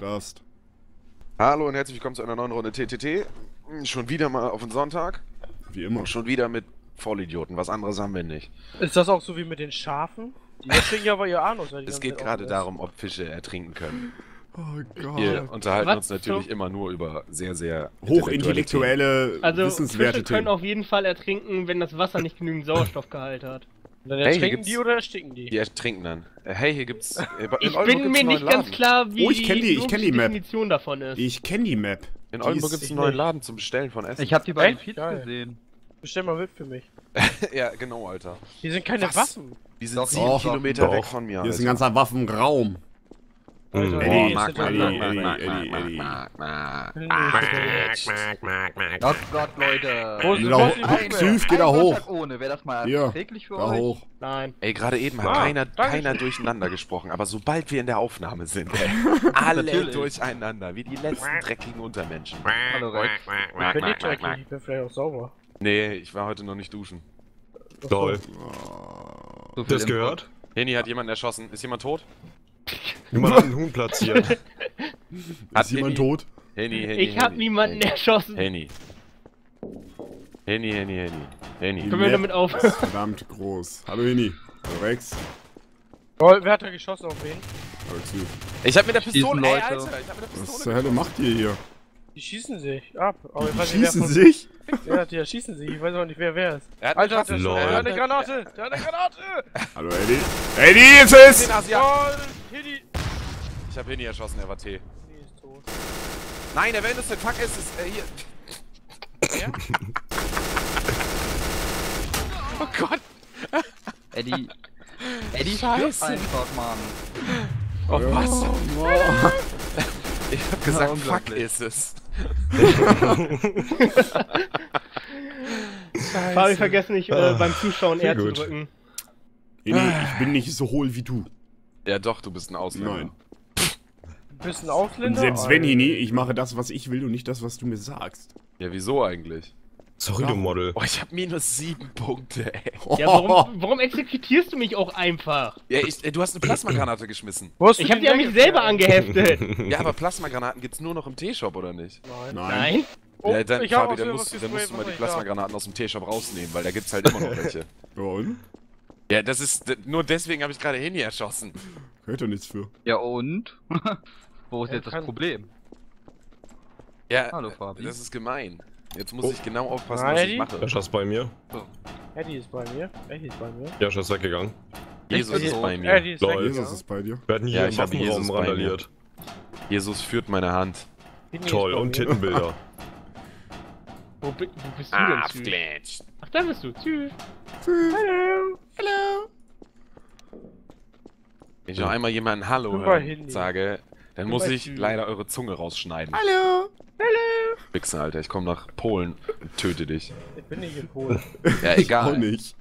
darfst. Hallo und herzlich willkommen zu einer neuen Runde TTT. Schon wieder mal auf den Sonntag. Wie immer. Und schon wieder mit Vollidioten. Was anderes haben wir nicht. Ist das auch so wie mit den Schafen? Die trinken ja aber ihr Anus. Es geht gerade darum, ob Fische ertrinken können. Oh Gott. Wir unterhalten Was uns natürlich immer nur über sehr, sehr Hochintellectuelle, Also wissenswerte Fische können Themen. auf jeden Fall ertrinken, wenn das Wasser nicht genügend Sauerstoffgehalt hat. Dann Hey, hier ertrinken gibt's- die oder ersticken die? Die ertrinken dann. Äh, Hey, hier gibt's. Äh, Ich bin gibt's mir nicht ganz klar, wie Oh, ich kenn die- ich kenn die Map. Definition davon ist. Ich kenne die Map. In Die Oldenburg gibt's einen neuen Laden zum Bestellen von Essen. Ich habe die beiden? Feeds gesehen. Bestell mal Wild für mich. ja, genau, Alter. Die sind keine Was? Waffen. Die sind Doch, sieben doch, Kilometer doch. weg von mir. Hier ist ein Alter. ganzer Waffenraum. Mark, Mark, Mark, Mark, Mark, Mark. Oh Gott, Leute. Süß, geh da hoch. Ohne, wäre das mal täglich für Da euch? hoch. Nein. Ey, gerade eben hat Ah, keiner, durcheinander gesprochen, aber sobald wir in der Aufnahme sind, ey, alle durcheinander, wie die letzten dreckigen Untermenschen. Hallo, Rex. Ich bin nicht dreckig, ich bin vielleicht auch sauber. Nee, ich war heute noch nicht duschen. Toll. So Das gehört? Henny hat jemanden erschossen. Ist jemand tot? Jemand hat einen Huhn platziert. Hat Ist jemand Henny- tot? Henny, Henny, Ich hab Henny, niemanden Henny. erschossen. Henny. Henny, Henny, Henny. Henny. Können wir damit auf? ist verdammt groß. Hallo Hini. Hallo Rex. Oh, wer hat da geschossen auf wen? Ich hab mit der Pistole, ey, Leute. Alter, ich hab mit der Was Pistole. zur Hölle macht ihr hier? Die schießen sich ab. Aber ich Die weiß nicht, wer schießen von- sich? Ja, die schießen sich. Ich weiß auch nicht, wer wer ist. Er hat Alter, eine der, Lol. der hat eine Granate! Der hat eine Granate! Hallo Eddie. Eddie, jetzt ist Den Asiat. Oh, Hedi! Ich hab Henny erschossen, er war T. Nee, ist tot. Nein, der Wendus, fuck ist es, äh, hier. Wer? Oh Gott. Eddie. Eddie Scheiße. einfach, Mann. Oh, was? Oh, Ich hab gesagt, fuck unglaublich. ist es. Fabi, vergesst nicht, äh, Ah, beim Zuschauen R zu drücken. Henny, ich bin nicht so hohl wie du. Ja doch, du bist ein Ausländer. Nein. Du bist ein Und Ausländer? selbst wenn. Hini, ich mache das, was ich will und nicht das, was du mir sagst. Ja, wieso eigentlich? Sorry, du Model. Oh, ich hab minus sieben Punkte, ey. Ja, warum, warum exekutierst du mich auch einfach? Ja, ich, ey, du hast eine Plasmagranate geschmissen. Ich hab die an mich selber angeheftet. Ja, aber Plasmagranaten gibt's nur noch im T-Shop, oder nicht? Nein. Nein. Nein? Oh, ja, dann, Fabi, dann musst, dann musst du mal die? Plasmagranaten aus dem T-Shop rausnehmen, weil da gibt's halt immer noch welche. Ja, und? Ja, das ist, nur deswegen habe ich gerade Henny erschossen. Hört doch nichts für. Ja und? Wo ist Er jetzt das Problem? Ja, Hallo, Fabi. das ist gemein. Jetzt muss Oh. ich genau aufpassen, Nein, was ich Eddie? mache. Jascha ist bei mir. Eddie ist bei mir. Eddie ist bei mir. Jascha ist weggegangen. Jesus Eddie ist ist bei mir. Eddie ist Lol. Jesus ist bei dir. Wir hatten hier Ja, im ich habe Jesus Waffenraum randaliert. Jesus führt meine Hand. Ist Toll, und. Tittenbilder. Wo, bi- wo bist du Ah, denn? Aufglitscht. Ach, da bist du. Tschüss. Hallo! Wenn ich noch einmal jemanden Hallo sage, dann muss ich leider eure Zunge rausschneiden. Hallo. Wichsen, Alter, ich komme nach Polen und töte dich. Ich bin nicht in Polen. Ja, Auch egal. nicht.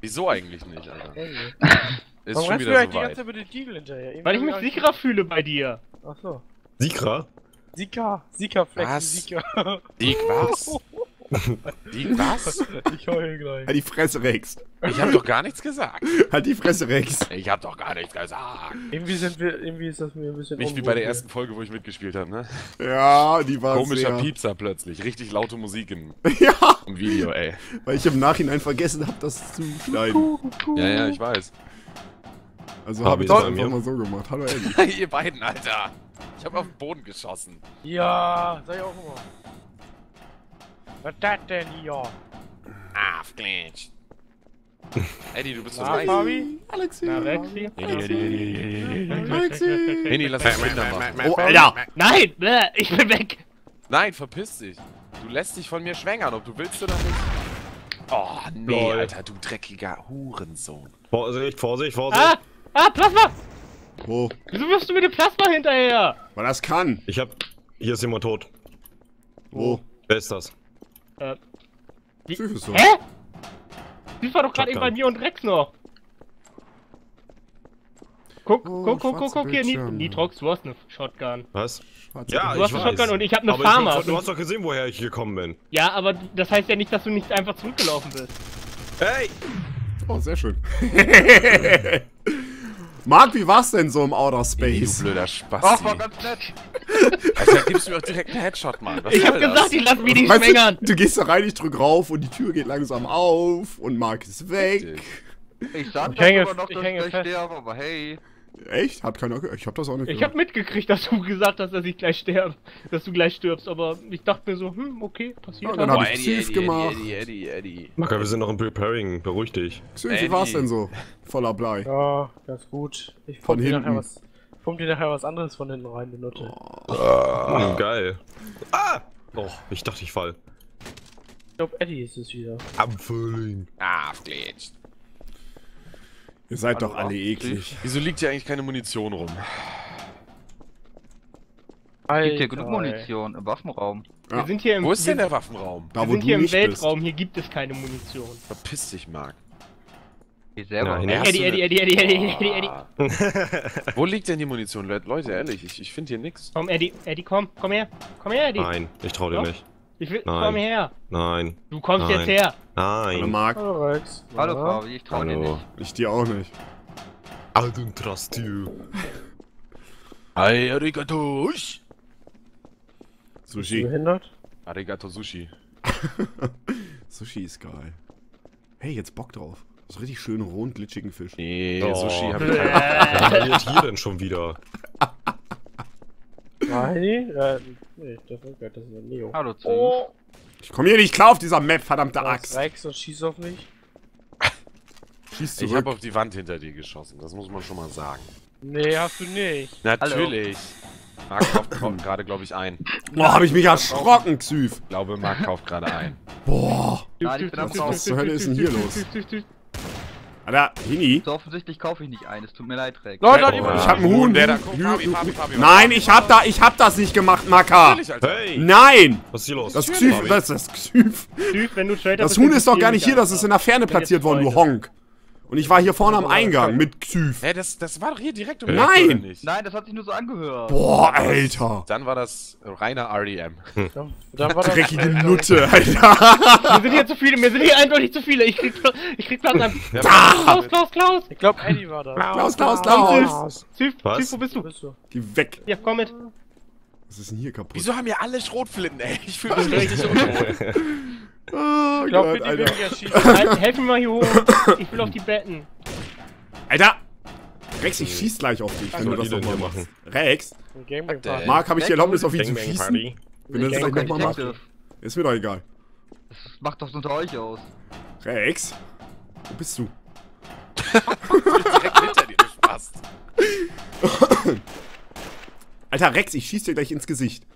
Wieso eigentlich nicht, Alter? Ist Warum schon rennst du wieder eigentlich die ganze. Zeit mit den Diegel hinterher? Eben Weil ich mich sicherer fühle bei dir. Achso. Sikra? Sika. Sika Flex. Was? Sika. Dick was? Dick was? Ich heul gleich. Halt die Fresse, Rex. Ich hab doch gar nichts gesagt. Halt die Fresse, Rex. Ich hab doch gar nichts gesagt. Irgendwie sind wir, irgendwie ist das mir ein bisschen Nicht wie bei der ersten Folge, wo ich mitgespielt habe, ne? Ja, die war Komischer sehr... Piepser plötzlich. Richtig laute Musik im, Ja, im Video, ey. weil ich im Nachhinein vergessen habe, das zu schneiden. Ja, ja, ich weiß. Also habe ich das einfach mir. mal so gemacht. Hallo Eddie. Ihr beiden, Alter. Ich hab auf den Boden geschossen. Ja, sag ich auch immer. Was das denn hier? Ah, Glitch. Eddie, du bist so Na. Fabi? Alexi. Na, Rexi? Alexi. Henny, lass uns Kinder machen. Oh, Alter. Nein! Bäh, ich bin weg! Nein, verpiss dich. Du lässt dich von mir schwängern, ob du willst oder nicht. Oh, nee, Lol. Alter, du dreckiger Hurensohn. Vorsicht, Vorsicht, Vorsicht. Ah! Ah, Plasma! Wo? Wieso wirfst du mir den Plasma hinterher? Weil das kann. Ich hab. Hier ist jemand tot. Wo? Wer ist das? Äh, ist so. hä? Sie war doch gerade eben bei mir und Rex noch. Guck, Oh, guck, guck, guck, guck hier, Nit-. Nitrox, du hast eine Shotgun. Was? Schwarze Ja, Du hast ich eine. Shotgun und ich habe eine Aber ich, du hast doch gesehen, woher ich gekommen bin. Ja, aber das heißt ja nicht, dass du nicht einfach zurückgelaufen bist. Hey! Oh, sehr schön. Marc, wie war's denn so im Outer Ey, du Space? blöder Spaß. Ach, war ganz nett. Also, da gibst du mir auch direkt einen Headshot, Mann. Was Ich hab soll das? gesagt, ich lass mich nicht schwängern. du, du gehst da rein, ich drück rauf und die Tür geht langsam auf und Marc ist weg. Ich sag Ich hänge- aber noch, ich dass hänge ich gleich fest. sterbe, aber hey. Echt? Hat keiner gehört? Ich hab das auch nicht Ich hab gehört. mitgekriegt, dass du gesagt hast, dass ich gleich sterbe. Dass du gleich stirbst, aber ich dachte mir so, hm, okay, passiert Ja, dann halt. hab Boah, ich Eddie, Eddie, gemacht. Eddie, Eddie, Eddie. Maka, wir sind noch im Preparing. Beruhig dich. Xyl, wie war's Eddie. denn so? Voller Blei. Ja, ganz gut. Ich Von hinten. nachher was. Pump dir nachher was anderes von hinten rein, die Nutte. Hm, geil. Ah! Oh, ich dachte, ich fall. Ich glaub, Eddie ist es wieder. Abfülling. Ah, glitscht. Ihr seid doch alle eklig. Wieso liegt hier eigentlich keine Munition rum? Gibt hier genug ey. Munition im Waffenraum. Ja. Wir sind hier im, Wo ist denn der Waffenraum? Da, wir wo sind du hier im Weltraum, hier gibt es keine Munition. Verpiss dich, Marc. Selber. Hast Eddie, Eddie, Eddie, Eddie, Eddie, Eddie, Eddie. Ah. Wo liegt denn die Munition, Le- Leute? Ehrlich, ich, ich finde hier nix. Komm, Eddie, Eddie, komm, komm her. Komm her, Eddie. Nein, ich trau dir Doch. nicht. Ich will, Nein. komm her. Nein. Du kommst Nein. jetzt her. Hallo Nein. Marc. Hallo Rex. Hallo? Fabi, ich trau dir Hallo. nicht. Ich dir auch nicht. I don't trust you. Hi, arigato. Sushi. behindert? Arigato Sushi. Sushi ist geil. Hey, jetzt Bock drauf. So richtig schönen, rohen, glitschigen Fisch. Nee, Oh. Sushi hab ich keinen Wer verliert hier denn schon wieder? Nein, äh, nee, das ist das ist der Neo. Hallo Ziv. Oh, Ich komm hier nicht klar auf dieser Map, verdammte Axt. Rex und schieß auf mich. Schieß Ich zurück. habe auf die Wand hinter dir geschossen, das muss man schon mal sagen. Nee, hast du nicht. Natürlich. Marc kauft kauft gerade, glaube ich, ein. Boah, hab ich mich erschrocken, Xyv. Ich glaube, Marc kauft gerade ein. Boah. Ich Was zur Hölle ist denn hier los? Alter, Hini. So offensichtlich kaufe ich nicht ein, es tut mir leid, Rex. Leute, Oh, die ich hab einen Huhn. Der da, guck, Hü- Fabi, Fabi, Fabi. Nein, ich hab da, ich hab das nicht gemacht, Maka. Hey! Nein. Was ist hier los? Das. Xyv, das ist das Xyv. wenn du Das Huhn ist doch gar nicht hier, das ist in der Ferne platziert worden, du. Honk. Und ich war hier vorne am Eingang mit Xyv. Hä, das, das war doch hier direkt um Nein. Nicht? Nein, das hat sich nur so angehört. Boah, Alter. Dann war das reiner REM. Dann, dann war das Dreckige Nutte, Alter. Mir sind hier zu viele, mir sind hier eindeutig zu viele. Ich krieg, ich krieg Platz an. Klaus, Klaus, Klaus. Ich glaub, Eddie war das. Klaus, Klaus, Klaus. Was? Süß, wo bist du? bist du? Geh weg. Ja, komm mit. Was ist denn hier kaputt? Wieso haben hier alle Schrotflinten, ey? Ich fühle mich richtig unwohl. Oh Ich glaub, Gott, Eddie will Alter. mich erschießen. Halt, helf mir mal hier hoch. Ich will auf die Betten. Alter. Rex, ich schieß gleich auf dich, wenn du das nochmal hier machst. Rex. Marc, habe ich die Erlaubnis auf ihn zu schießen? Wenn du das Ich gleich bin nochmal machst? Ist mir doch egal. Das macht doch unter euch aus. Rex? Wo bist du? Direkt hinter dir, du Spaß. Alter, Rex, ich schieß dir gleich ins Gesicht.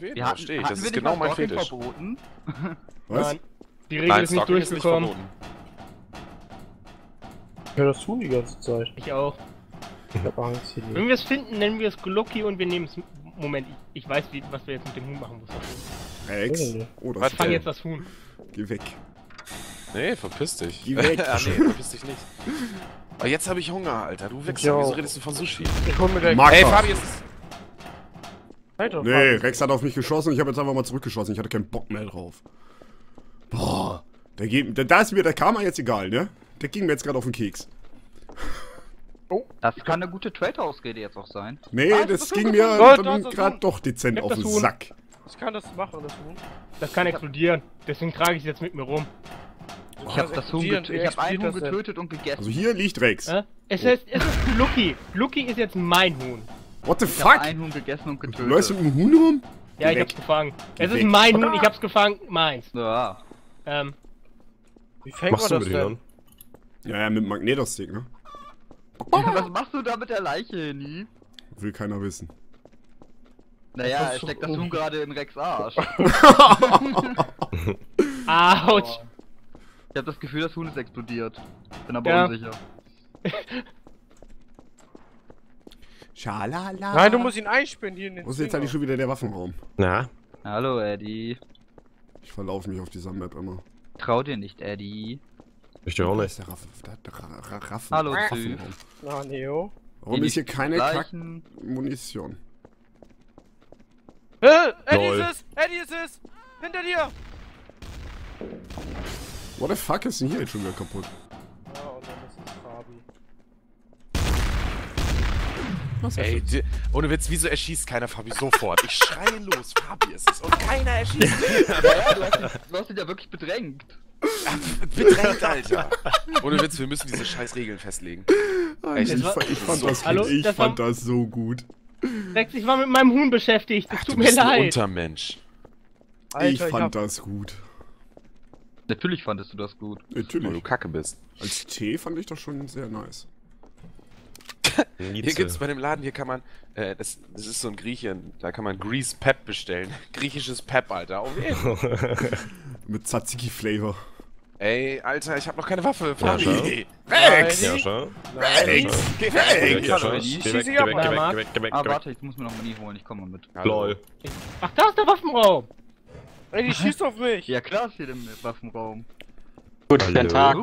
Auf jeden Fall hatten, stehe ich. Das ist genau mein Fetisch. verboten? Was? Nein. Die Regel Nein, ist nicht Stalking ist nicht durchgekommen. höre das tun die ganze Zeit. ich auch. Ich hab Angst hier Wenn wir es finden, nennen wir es Glocki und wir nehmen es. Moment, ich, ich weiß, wie, was wir jetzt mit dem Huhn machen müssen. Rex? Oh, das Was ist Fang jetzt das Huhn. Geh weg. Nee, verpiss dich. Geh weg. ah, nee, verpiss dich nicht. Aber jetzt habe ich Hunger, Alter. Du. Ja. Wieso redest du von Sushi? Ich hol mir gleich Ey. Fabi, jetzt ist... Alter, Nee, Rex hat auf mich geschossen, ich habe jetzt einfach mal zurückgeschossen. Ich hatte keinen Bock mehr drauf. Boah. Der geht, der, da ist mir der Karma jetzt egal, ne? Der ging mir jetzt gerade auf den Keks. Das kann eine gute Trade-Ausrede jetzt auch sein. Nee, Was? das Was ging mir das? Das gerade doch dezent Nimm auf das den Huhn. Sack. Ich kann das machen, das Huhn. Das kann explodieren. Deswegen trage ich es jetzt mit mir rum. Ich habe das Huhn ich hab einen Huhn das getötet und gegessen. Also hier liegt Rex. Äh? Es, ist, es ist Glucki. Glucki ist jetzt mein Huhn. What the ich hab fuck? einen Huhn gegessen und Du getötet. läufst mit dem Huhn rum? Ja, Geh ich weg. hab's gefangen. Geh es ist weg. mein Huhn, ich hab's gefangen, meins. Ja. Ähm, Wie fängt Machst du man mit das denen denn? an? Ja, ja, mit dem Magnetostick, ne? Was machst du da mit der Leiche, Henny? Will keiner wissen. Naja, er steckt das. Huhn gerade in Rex Arsch. Autsch. Ich habe das Gefühl, das Huhn ist explodiert. Bin aber Ja. unsicher. Schalala. Nein, du musst ihn einsperren hier in den Wo ist jetzt eigentlich schon wieder der Waffenraum? Na? Hallo, Eddie. Ich verlaufe mich auf dieser Map immer. Trau dir nicht, Eddie. Ich dir auch Da nicht. ist der Raff, der, der Ra- Ra- Raffen, Hallo, Waffenraum. Na, Neo. Warum ist hier keine. Kack-Munition? Äh, Eddie Lol. ist es! Eddie ist es! Hinter dir! What the fuck ist denn hier jetzt schon wieder kaputt? Ja, und dann ist es Fabi. Was ist Ey, di- ohne Witz, wieso erschießt keiner Fabi sofort? Ich schreie los, Fabi ist es. Und keiner erschießt. Ja, du, hast ihn, du hast ihn ja wirklich bedrängt. Bedrängt, Alter. Ohne Witz, wir müssen diese scheiß Regeln festlegen. Echt. ich, ich fand, so- das, Hallo? ich Das fand das so gut. Rex, ich war mit meinem Huhn beschäftigt. Das Ach, tut du mir bist ein leid. Untermensch. Alter, ich ich fand hab- das gut. Natürlich fandest du das gut. Weil du Natürlich. kacke bist. Als Tee fand ich das schon sehr nice. Hier gibt's bei dem Laden, hier kann man, äh, das, das ist so ein Grieche, da kann man Grease Pep bestellen. Griechisches Pep, Alter. Auf jeden Fall. Mit Tzatziki-Flavor. Ey, Alter, ich hab noch keine Waffe. Fabi. Rex! Ja, schau. Rex! Geh weg, Geh weg, geh weg, geh weg, geh weg, Ah, warte, ich muss mir noch Manie holen, ich komme mal mit. Lol. Ach, da ist der Waffenraum. Ey, die schießt auf mich! Ja klar ist hier im Waffenraum. Guten Tag.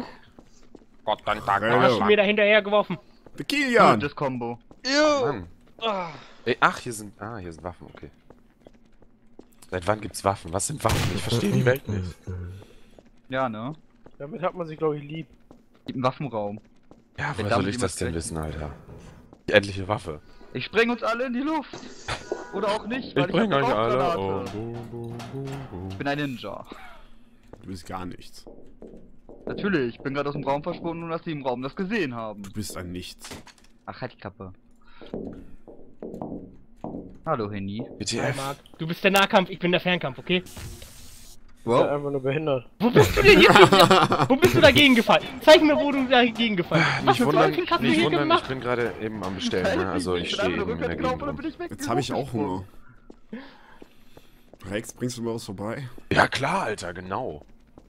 Gott, dann Tag. Hallo. Hast du mir da hinterher geworfen? Der Kilian! Das Combo. Mann. Ah, Ey, ach, hier sind, ah, hier sind Waffen, okay. Seit wann gibt's Waffen? Was sind Waffen? Ich verstehe die Welt nicht. Ja, ne? damit hat man sich, glaube ich, lieb. Im Waffenraum. Ja, woher soll ich das denn wissen, Alter? Die endliche Waffe. Ich spreng uns alle in die Luft. Oder auch nicht, Ich weil ich, bring hab euch alle um. Ich bin ein Ninja. Du bist gar nichts. Natürlich, ich bin gerade aus dem Raum verschwunden und dass die im Raum das gesehen haben. Du bist ein Nichts. Ach, halt die Klappe. Hallo, Henny. Hi, BTF. Marc. Du bist der Nahkampf, ich bin der Fernkampf, okay? Wow. Wow. einfach nur behindert. Wo bist du denn jetzt? wo bist du dagegen gefallen? Zeig mir, wo du dagegen gefallen bist. Was Nicht für wundern, Teufel hast du nicht hier wundern, ich gemacht? bin gerade eben am Bestellen, ne? Also ich bin stehe eben nur in der Gegend. bin rum. ich weg. Jetzt habe ich auch Hunger. Rex, bringst du mir was vorbei? Ja klar, Alter, genau.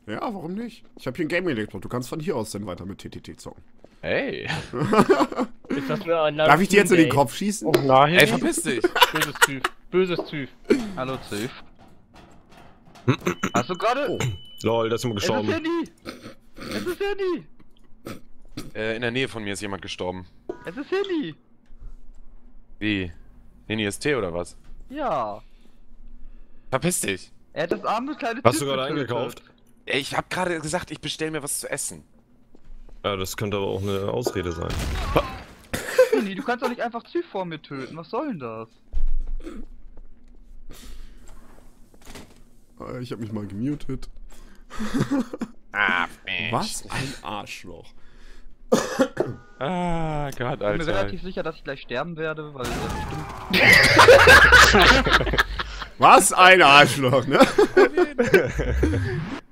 Ja, warum nicht? Ich habe hier ein Gaming-Laptop. Du kannst von hier aus dann weiter mit TTT zocken. Ey. Ist das eine Darf ich dir jetzt in den Kopf schießen? Oh, nein. Ey, verpiss dich. Böses Typ. Böses Typ. Hallo, Ziff. Hast du gerade... Oh. Lol, das ist immer Es ist gestorben. Henny! Es ist Henny! Äh, in der Nähe von mir ist jemand gestorben. Es ist Henny! Wie? Ist Tee oder was? Ja. Verpiss dich. Er hat das arme kleine Hast Typ du gerade eingekauft? Ich hab gerade gesagt, ich bestell mir was zu essen. Ja, das könnte aber auch eine Ausrede sein. Henny, du kannst doch nicht einfach Ziff vor mir töten. Was soll denn das? Äh, Ich habe mich mal gemutet. Ah, Mensch. Was ein Arschloch. Ah, Gott, Ich bin mir Alter. relativ sicher, dass ich gleich sterben werde, weil das bestimmt... Was ein Arschloch, ne?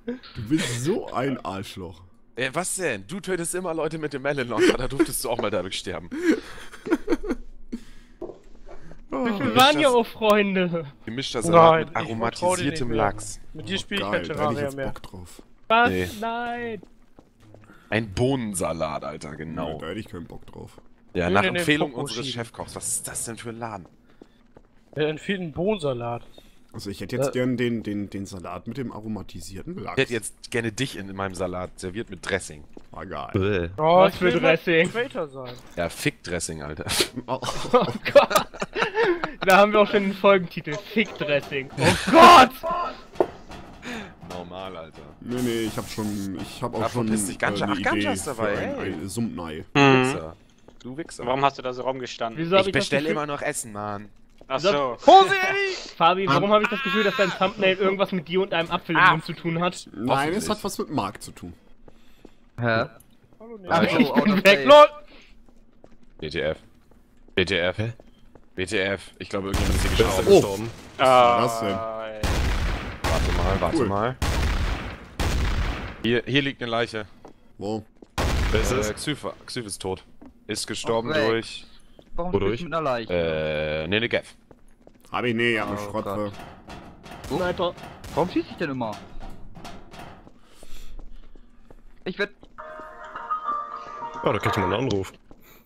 du bist so ein Arschloch. Ey, was denn? Du tötest immer Leute mit dem Melon Launcher, da durftest du auch mal dadurch sterben. Wir waren ja auch Freunde. Gemischter Salat mit aromatisiertem. Lachs. Mit dir spiele ich kein Terraria jetzt mehr. Bock drauf. Was? Nee. Nein. Ein Bohnensalat, Alter, genau. da hätte ich keinen Bock drauf. Ja, nach Empfehlung unseres. Chefkochs. Was ist das denn für ein Laden? Der empfiehlt einen Bohnensalat. Also ich hätte jetzt Äh. gern den, den, den Salat mit dem aromatisierten Lachs. Ich hätte jetzt gerne dich in meinem Salat serviert mit Dressing. War geil. Bäh. Oh, Was ich für Dressing. Sein. Ja, Fick-Dressing, Alter. Oh, Oh Gott. Da haben wir auch schon den Folgentitel. Fickdressing. Oh Gott! Normal, Alter. nee, nee, ich hab schon, ich hab auch Ja, schon verpiss dich, Ganja. eine Ach, Idee ist dabei, ein, hey. ein Sumpnei. Du Wichser. Du Wichser. Warum hast du da so rumgestanden? Wieso ich ich bestelle immer noch Essen, Mann. Ach so. Fabi, warum habe ich das Gefühl, dass dein Thumbnail irgendwas mit dir und einem Apfel im Mund zu tun hat? Nein, es hat was mit Mark zu tun. Hä? Hallo, nee. Ach so, ich bin weg, lol! BTF. BTF. Hä? BTF. Ich glaube, irgendjemand ist hier ist da gestorben. gestorben? Ah, das denn? Warte mal, warte Cool. mal. Hier, hier liegt eine Leiche. Wo? Wer ist Äh, es? Xypha. Xyph ist tot. Ist gestorben weg. durch, Warum Wodurch? spielst du mit einer Leiche? äh, Nenegev. Hab ich, nee, ich hab eine Oh Schrottwaffe. Sniper. Warum schieß ich denn immer? Ich werd... Oh, da krieg ich mal einen Anruf.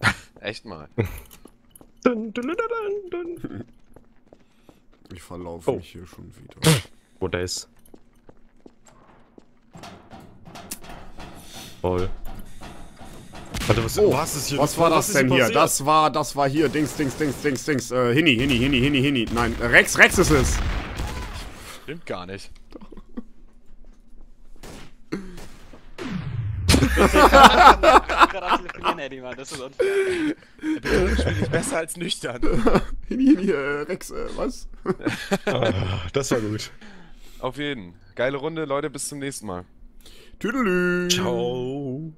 Echt mal. Dun, dun, dun, dun, dun. Ich verlaufe Oh. mich hier schon wieder. Wo der ist. Toll. Warte, was, Oh, was ist hier? Was war das hier denn hier? passiert? Das war, das war hier, Dings, Dings, Dings, Dings, Dings, äh, Hini, Hini, Hini, Hini, Hini. Nein, Rex, Rex ist es. Stimmt gar nicht. Das ist unfair. Spiel ich besser als nüchtern. Hier, hier, äh, Rex, äh, was? Ah, das war gut. Auf jeden. Geile Runde, Leute, bis zum nächsten Mal. Tüdelü. Ciao.